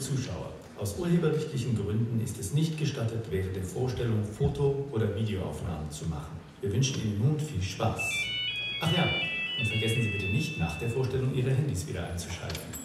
Zuschauer, aus urheberrechtlichen Gründen ist es nicht gestattet, während der Vorstellung Foto- oder Videoaufnahmen zu machen. Wir wünschen Ihnen nun viel Spaß. Ach ja, und vergessen Sie bitte nicht, nach der Vorstellung Ihre Handys wieder einzuschalten.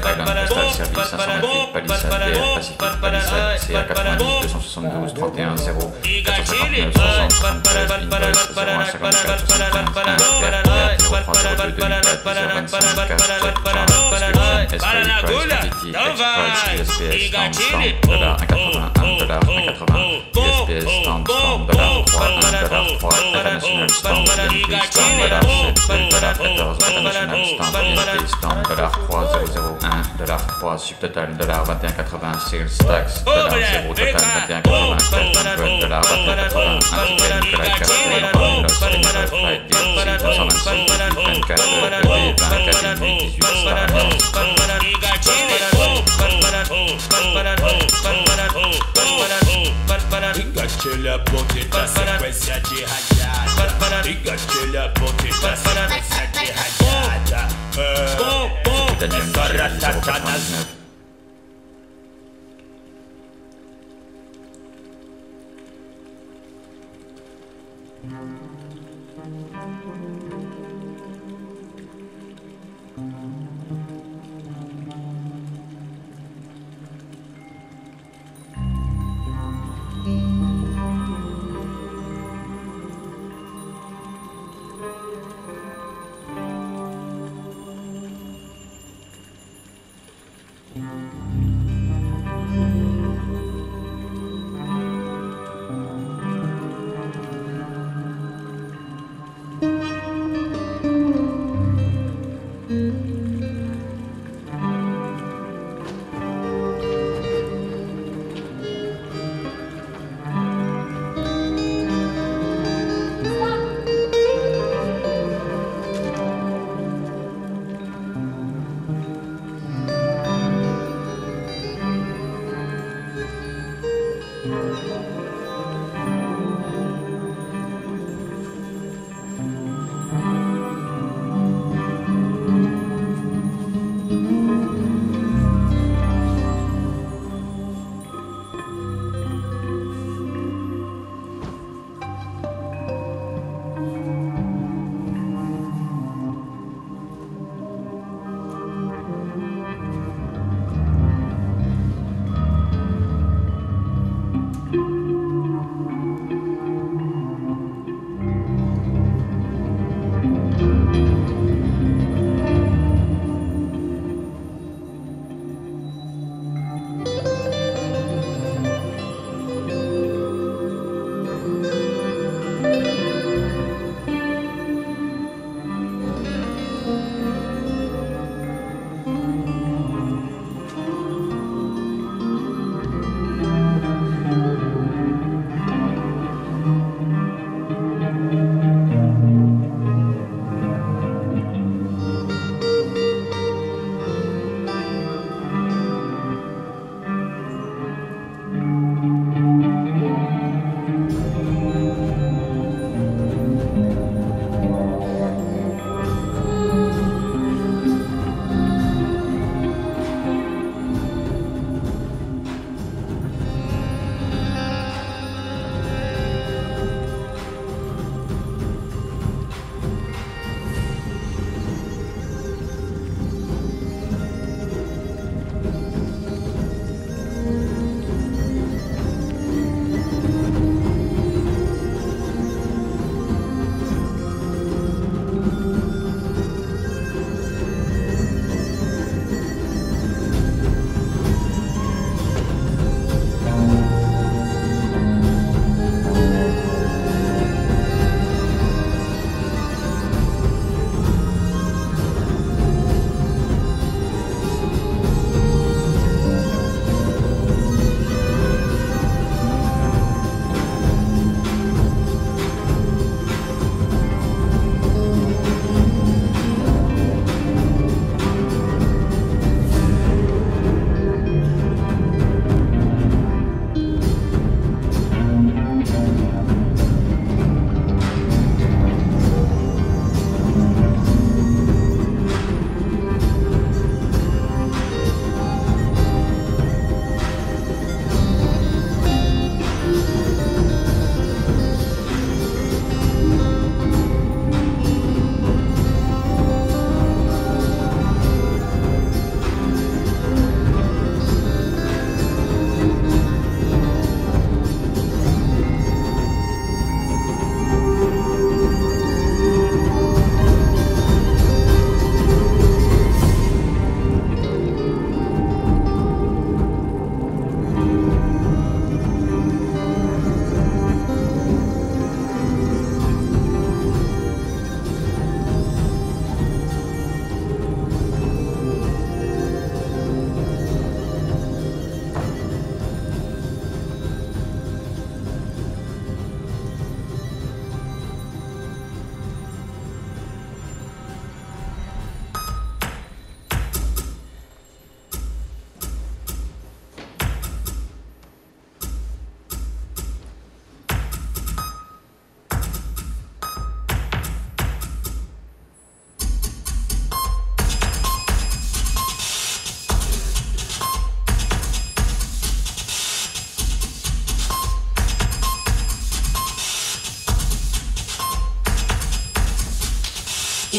Thailand 500 mètres, 3 suis total, dollar 21, 80, sales tax, dollar 0, total 21, 80, sales tax, dollar 21, 80, individuel, collègue, café, en loss, removal, flight, DLC, 326, 24, ED, 24, 18, star, Engatilha a ponta da sequência de rajada Engatilha a ponta da sequência de rajada the name Karatatanas.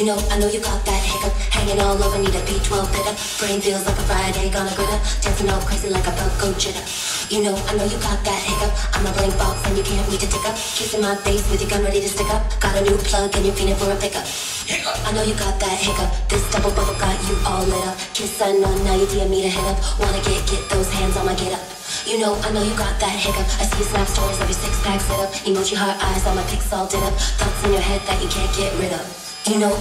Know, I know you got that hiccup. Hanging all over, need a B12 bitter. Brain feels like a fried egg on a gritter. Dancing all crazy like a Velcro jitter. You know, I know you got that hiccup. I'm a blank box and you can't wait to tick up. Kissing my face with your gun ready to stick up. Got a new plug and you're feeling for a pickup. Hiccup. I know you got that hiccup. This double bubble got you all lit up. Kiss I know now you DM me to hit up. Wanna get get those hands on my get up. You know, I know you got that hiccup. I see you snap stories of your six pack sit up. Emoji heart eyes on my pics all did up. Thoughts in your head that you can't get rid of. You know,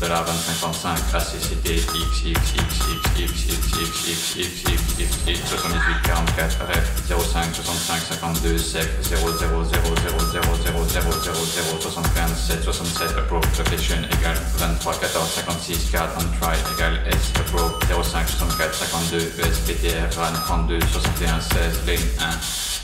Payment dollar 25,35 ACCT XXXXXXXXXXXX 78 44 RF 05 65 52 SEC 00 00 75 7 67 Approve Location égale 23 14 56 4 On Try égale S Approve 05 64 52 ESPTR RAN 32 61 16 Lane 1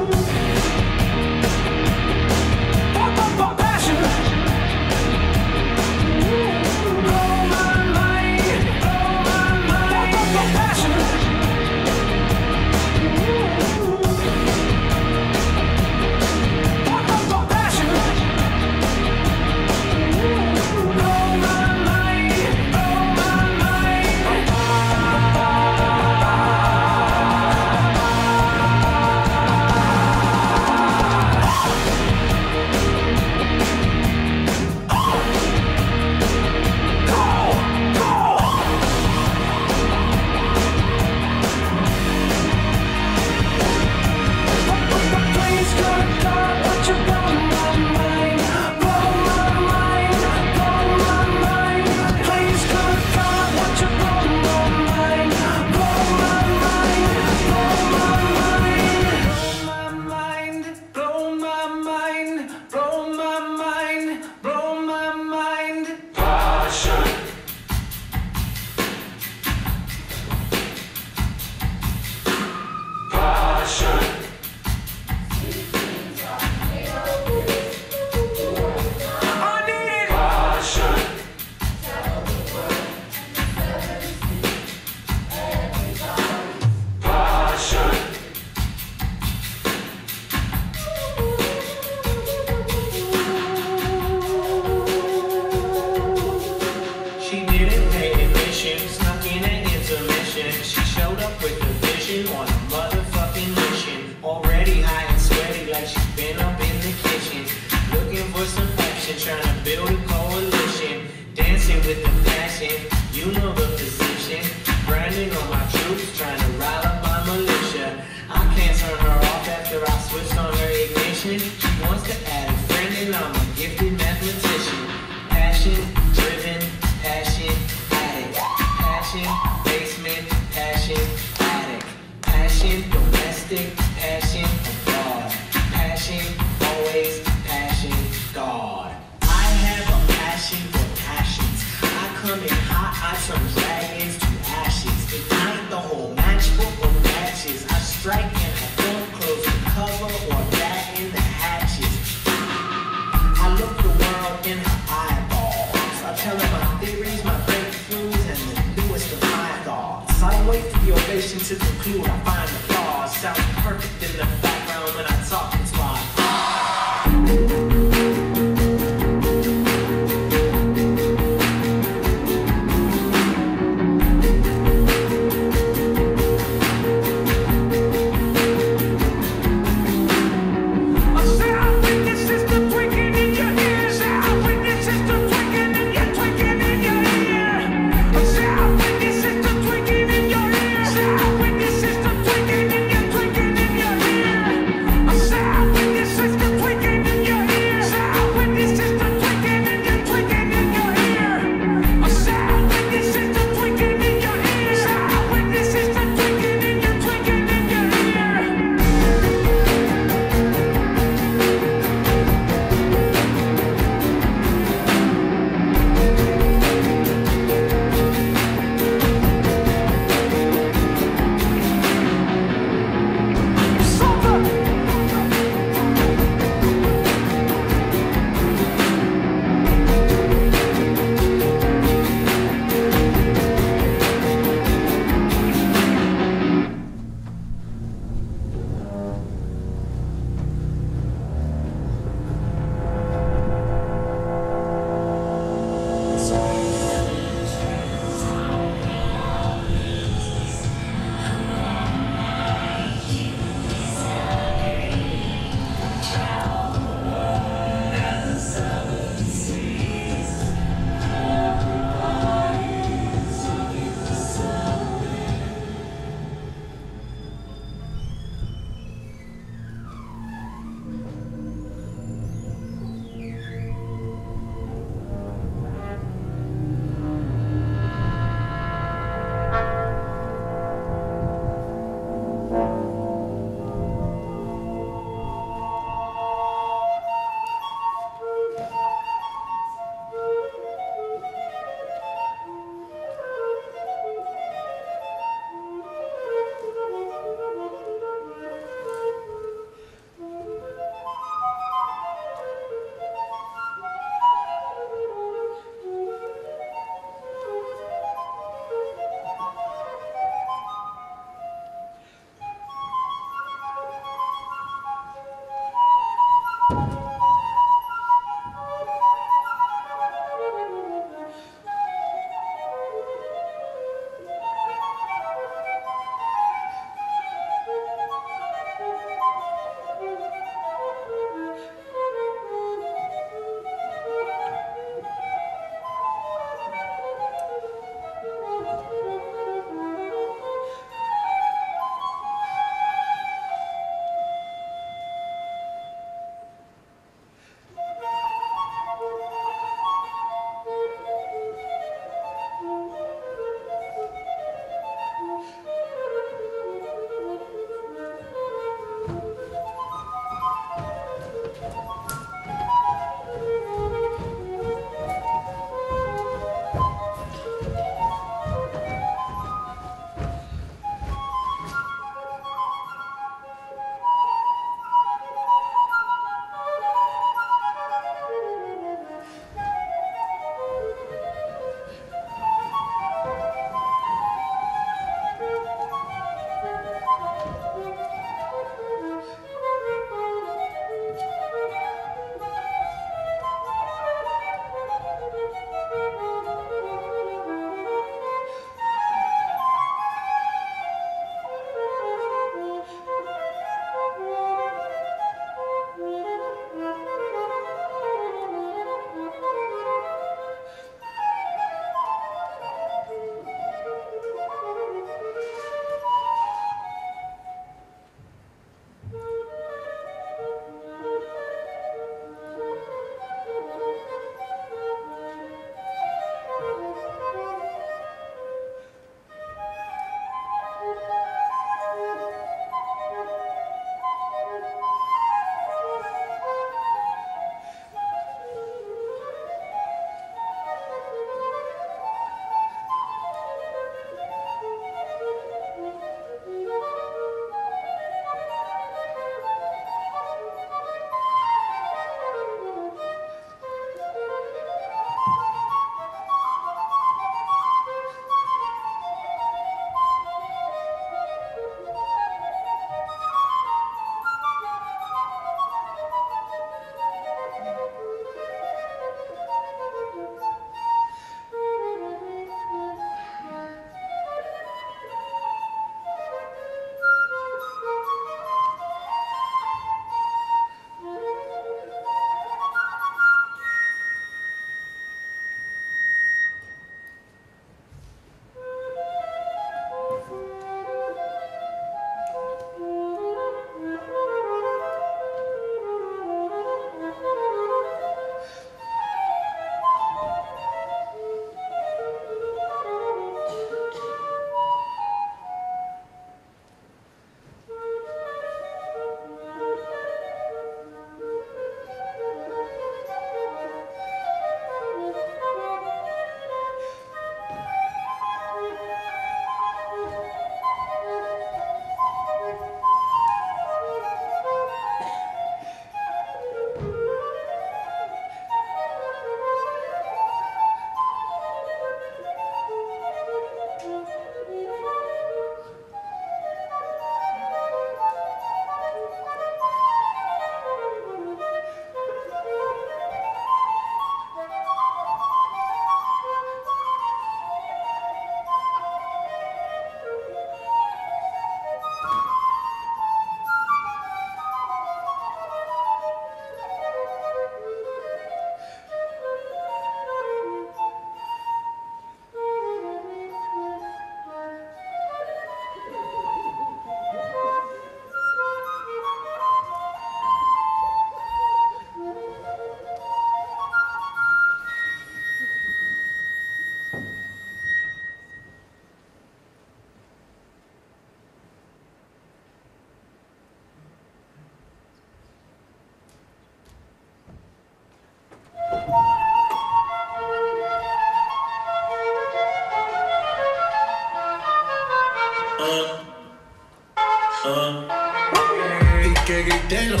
day.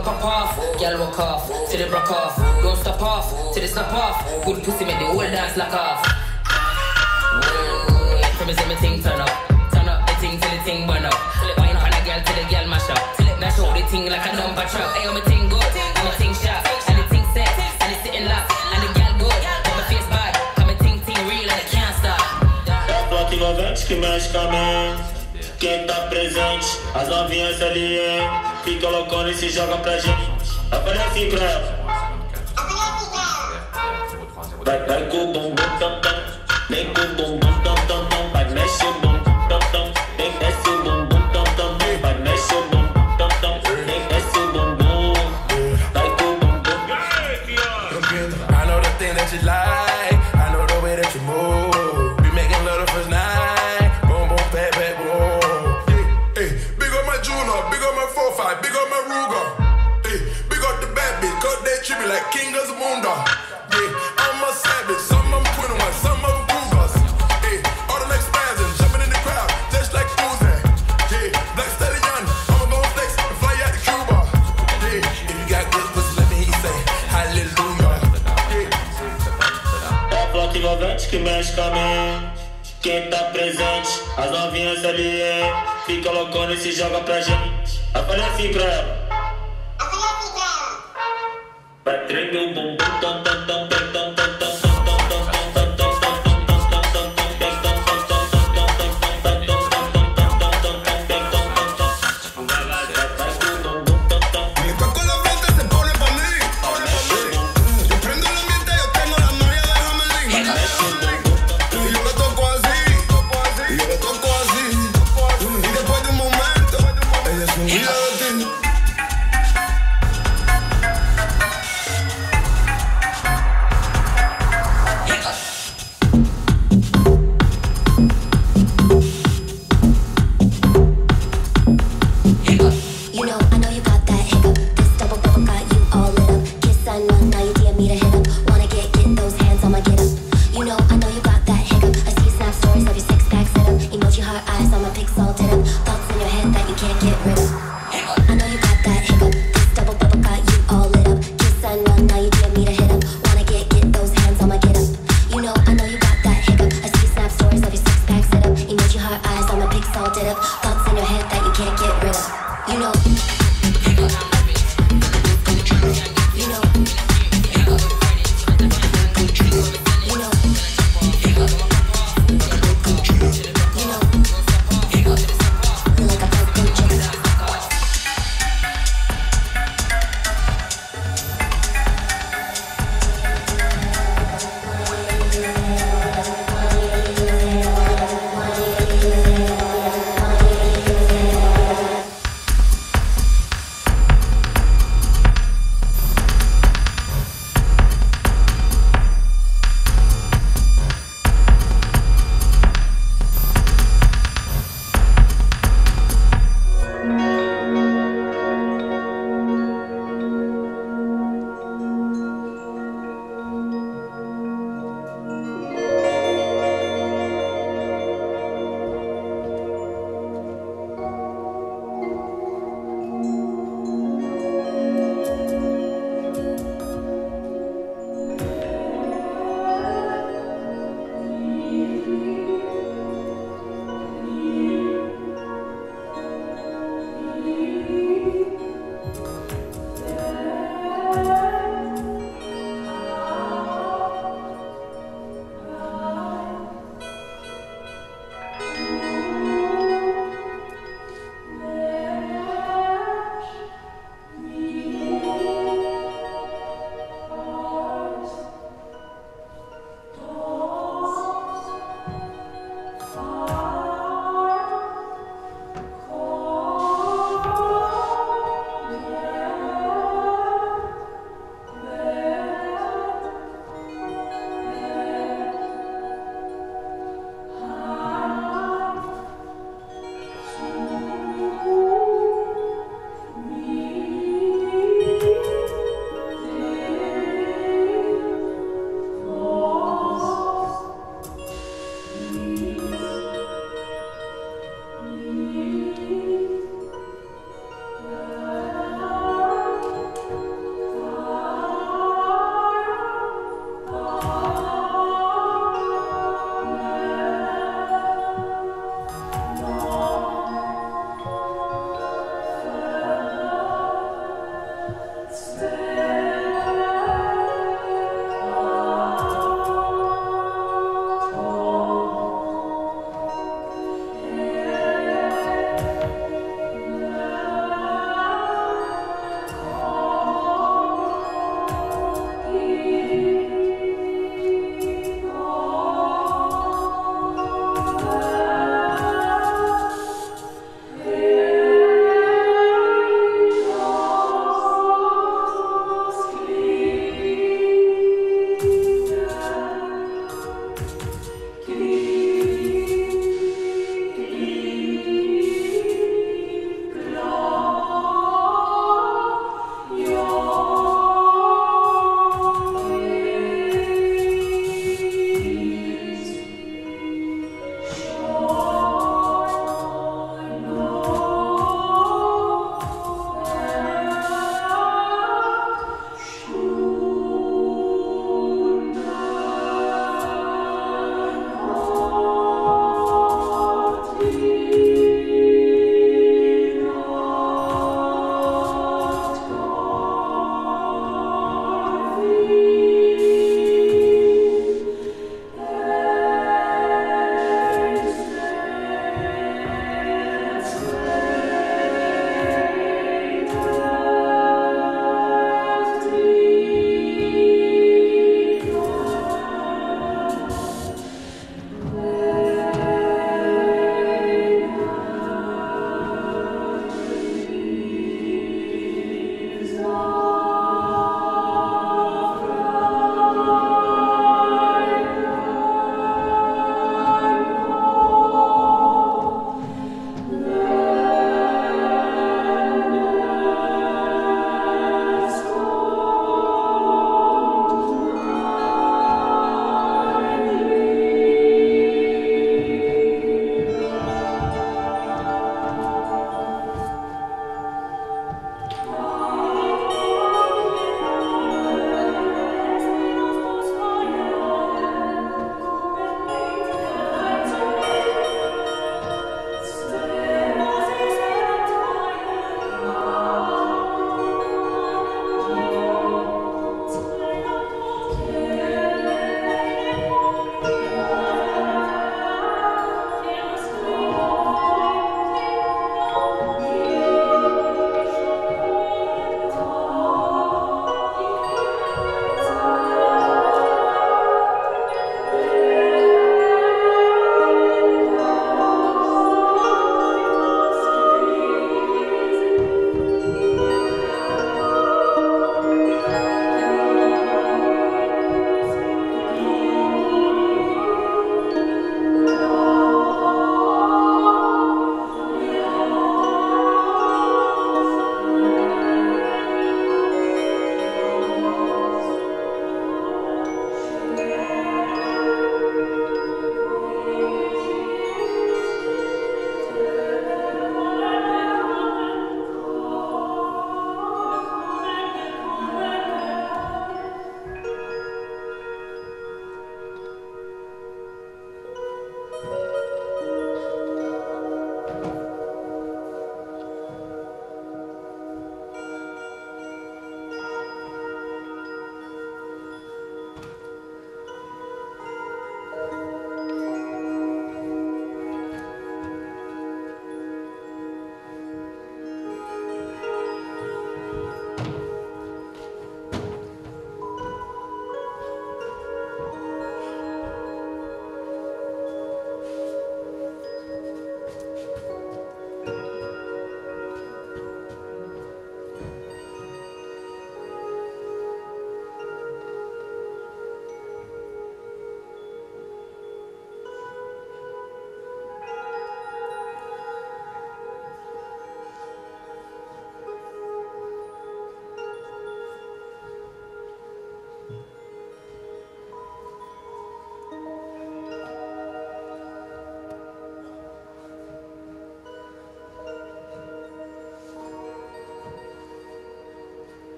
my pop off. Girl walk off, till they broke off. Don't stop off, till they snap off. Good pussy make the whole dance lock off. Mm, Promise me thing turn up. Turn up the thing till the thing burn up. Wine on a girl till the girl mash up. till it mash show the thing like a number truck. Hey, I'm a thing good, I'm a ting shot, And the thing set, and it's sitting locked. And the girl good, but my face bad. Come a thing, thing real and I can't stop. Fucking of excuse, man, Quem tá presente, as novinhas ali, hein? Fica loucona e se joga pra gente. Aparece falei assim pra ela. Vai, vai com o bumbum, nem com o bumbum. presente, as novinhas ali, hein? Fica loucona e se joga pra gente. Aparece assim pra ela.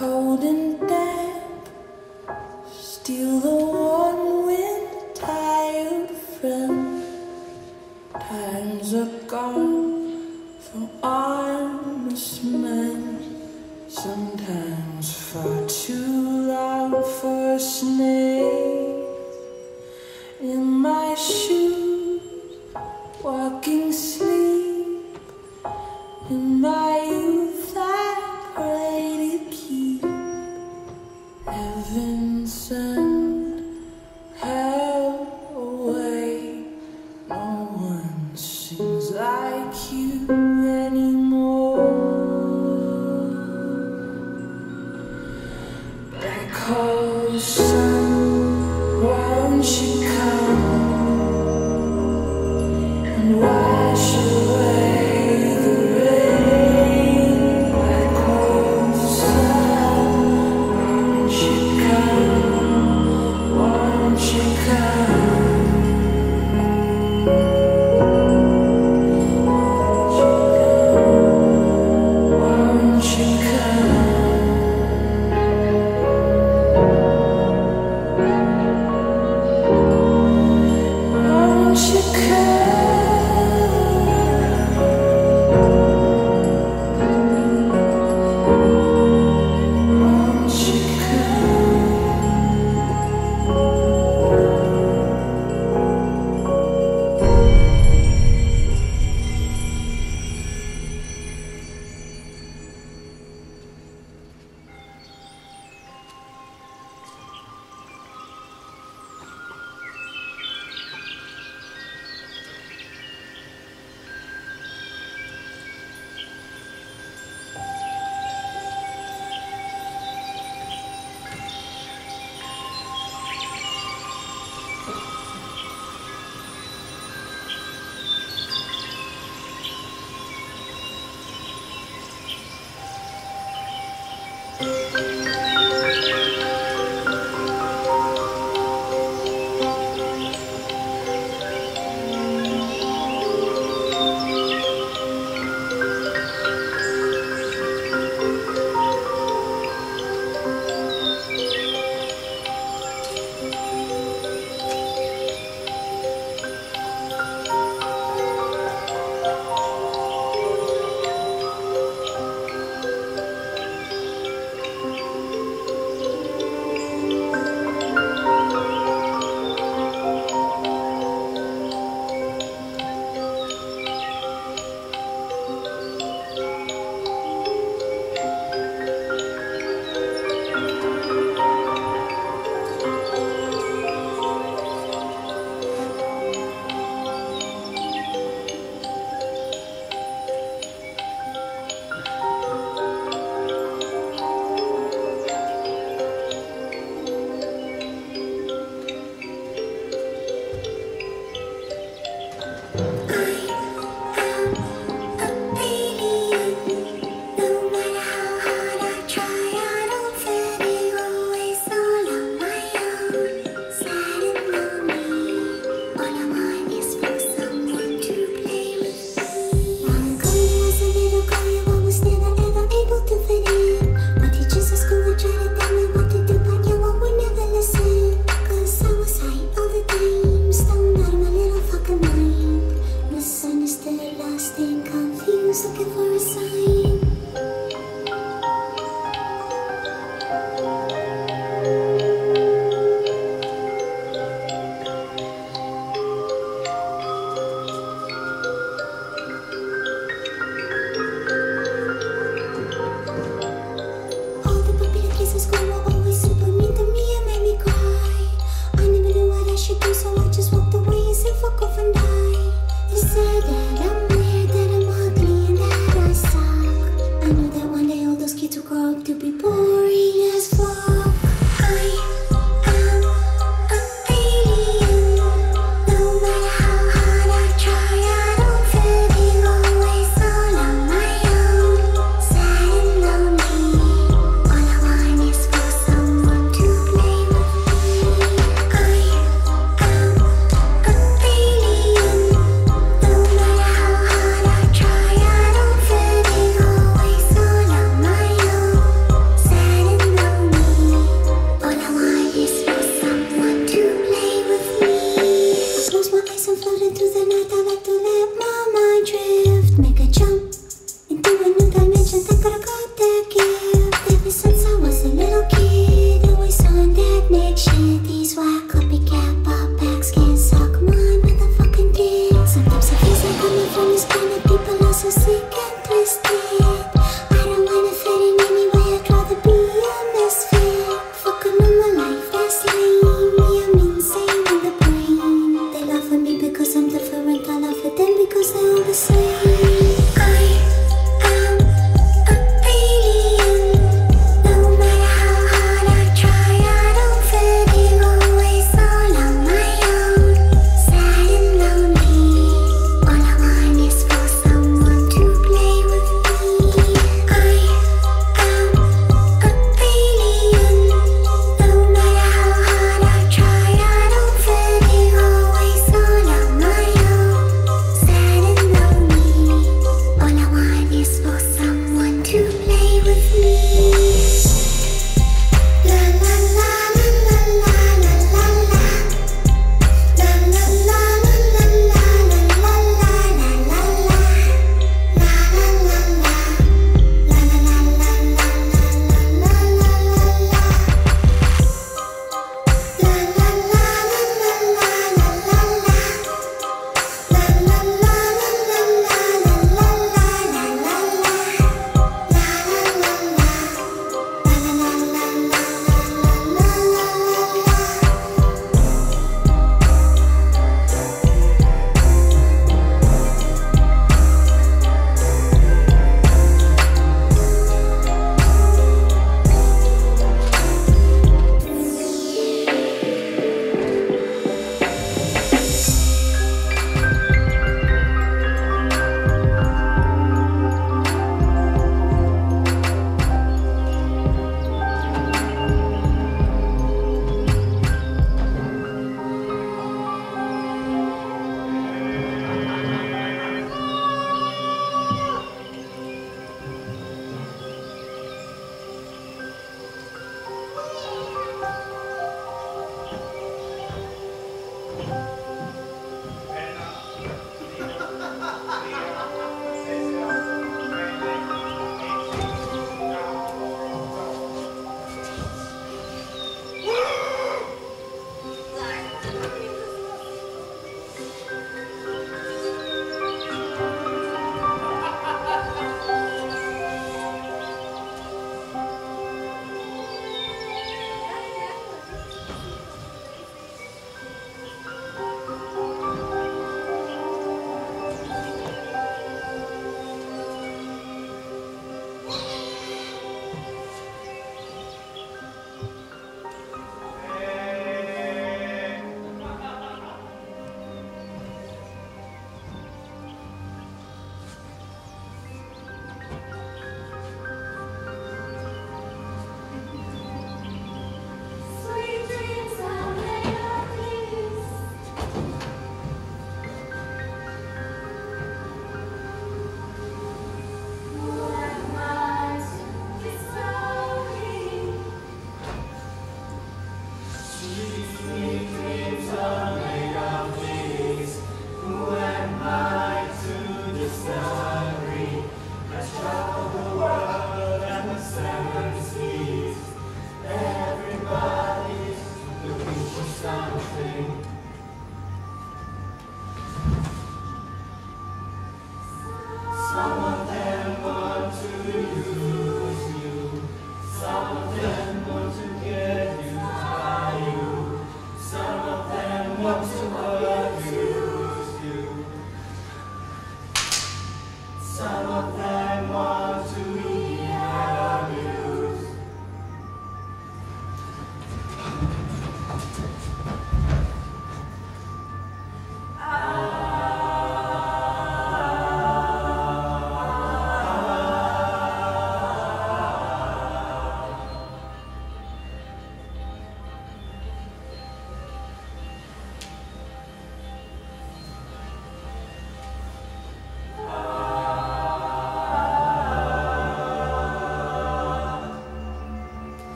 Cold and